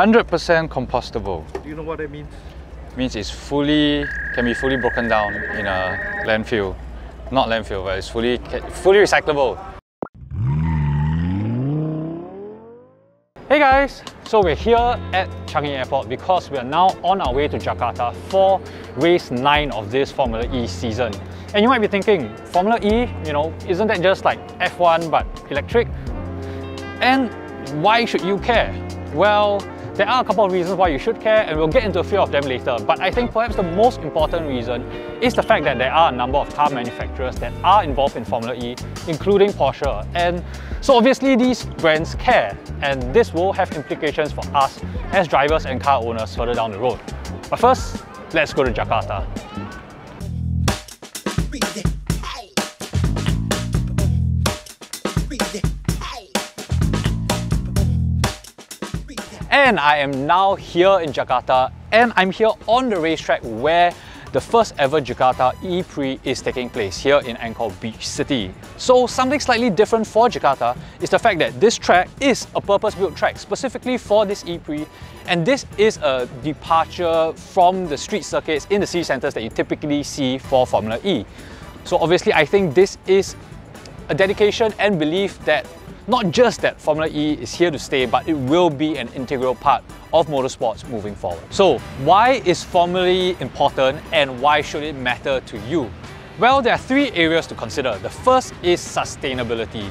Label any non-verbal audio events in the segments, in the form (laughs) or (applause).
100% compostable. Do you know what that means? Means it's fully, can be fully broken down in a landfill. Not landfill, but it's fully, fully recyclable. Hey guys! So we're here at Changi Airport because we are now on our way to Jakarta for race 9 of this Formula E season. And you might be thinking, Formula E, you know, isn't that just like F1 but electric? And why should you care? Well, there are a couple of reasons why you should care and we'll get into a few of them later. But I think perhaps the most important reason is the fact that there are a number of car manufacturers that are involved in Formula E, including Porsche. And so obviously these brands care and this will have implications for us as drivers and car owners further down the road. But first, let's go to Jakarta. And I am now here in Jakarta and I'm here on the racetrack where the first ever Jakarta E-Prix is taking place here in Ancol Beach City. So something slightly different for Jakarta is the fact that this track is a purpose-built track specifically for this E-Prix and this is a departure from the street circuits in the city centres that you typically see for Formula E. So obviously I think this is a dedication and belief that not just that Formula E is here to stay, but it will be an integral part of motorsports moving forward. So why is Formula E important and why should it matter to you? Well, there are three areas to consider. The first is sustainability.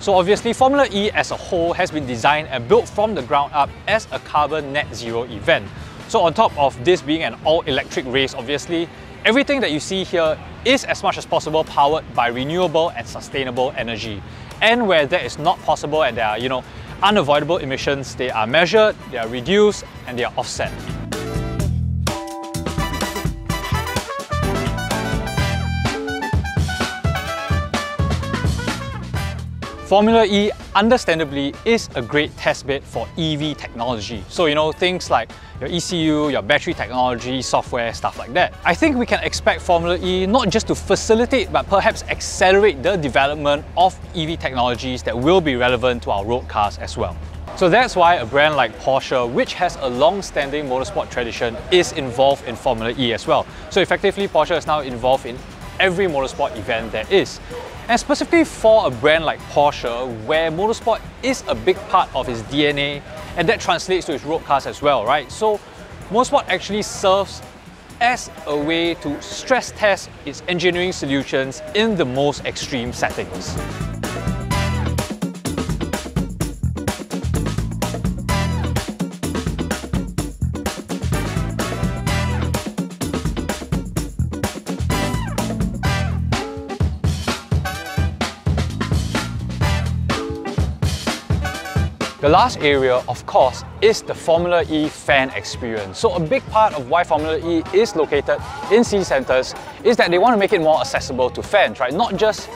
So obviously Formula E as a whole has been designed and built from the ground up as a carbon net zero event. So on top of this being an all-electric race, obviously, everything that you see here is as much as possible powered by renewable and sustainable energy. And where that is not possible and there are, you know, unavoidable emissions, they are measured, they are reduced, and they are offset. Formula E, understandably, is a great testbed for EV technology. So, you know, things like your ECU, your battery technology, software, stuff like that. I think we can expect Formula E not just to facilitate, but perhaps accelerate the development of EV technologies that will be relevant to our road cars as well. So that's why a brand like Porsche, which has a long-standing motorsport tradition, is involved in Formula E as well. So effectively, Porsche is now involved in every motorsport event there is. And specifically for a brand like Porsche, where motorsport is a big part of its DNA, and that translates to its road cars as well, right? So motorsport actually serves as a way to stress test its engineering solutions in the most extreme settings. The last area, of course, is the Formula E fan experience. So a big part of why Formula E is located in city centres is that they want to make it more accessible to fans, right? Not just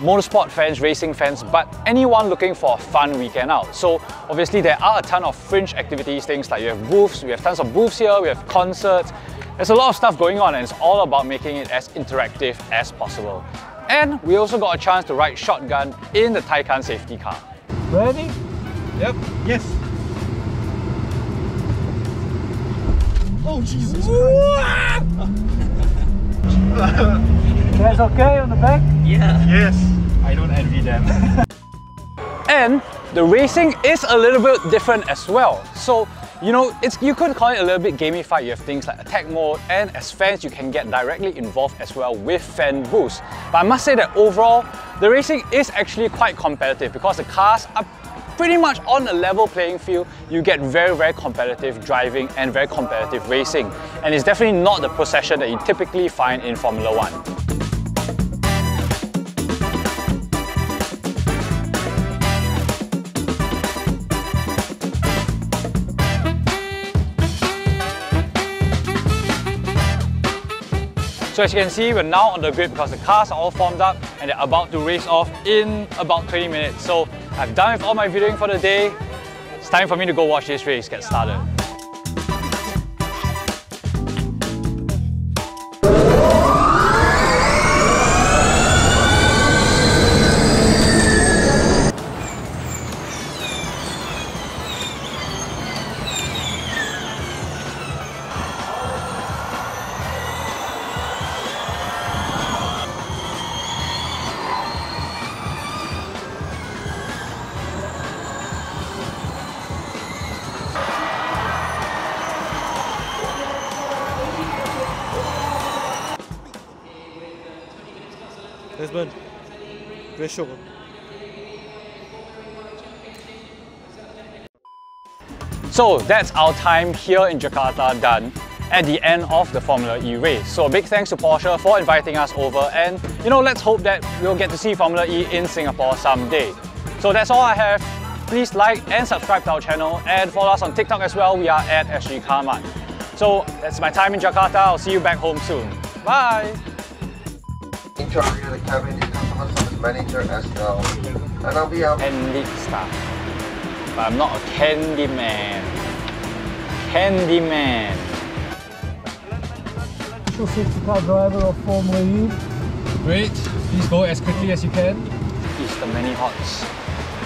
motorsport fans, racing fans, but anyone looking for a fun weekend out. So obviously there are a ton of fringe activities, things like you have booths, we have tons of booths here, we have concerts. There's a lot of stuff going on and it's all about making it as interactive as possible. And we also got a chance to ride shotgun in the Taycan safety car. Ready? Yep. Yes. Oh Jesus Guys okay on the back? Yeah. Yes. I don't envy them. (laughs) and the racing is a little bit different as well. So, you know, it's you could call it a little bit gamified. You have things like attack mode, and as fans, you can get directly involved as well with fan boosts. But I must say that overall, the racing is actually quite competitive because the cars are pretty much on a level playing field, you get very, very competitive driving and very competitive racing. And it's definitely not the procession that you typically find in Formula One. So as you can see, we're now on the grid because the cars are all formed up and they're about to race off in about 20 minutes. So I'm done with all my videoing for the day. It's time for me to go watch this race get started. So that's our time here in Jakarta done at the end of the Formula E race. So a big thanks to Porsche for inviting us over and you know let's hope that we'll get to see Formula E in Singapore someday. So that's all I have. Please like and subscribe to our channel and follow us on TikTok as well. We are at SG Carmart. So that's my time in Jakarta. I'll see you back home soon. Bye! In charge of the cabin, the customer service manager as well. And I'll be out. Candy stuff. But I'm not a candy man. Candy man. Safety car driver of Formula E. Great. Please go as quickly as you can. It's the many hots.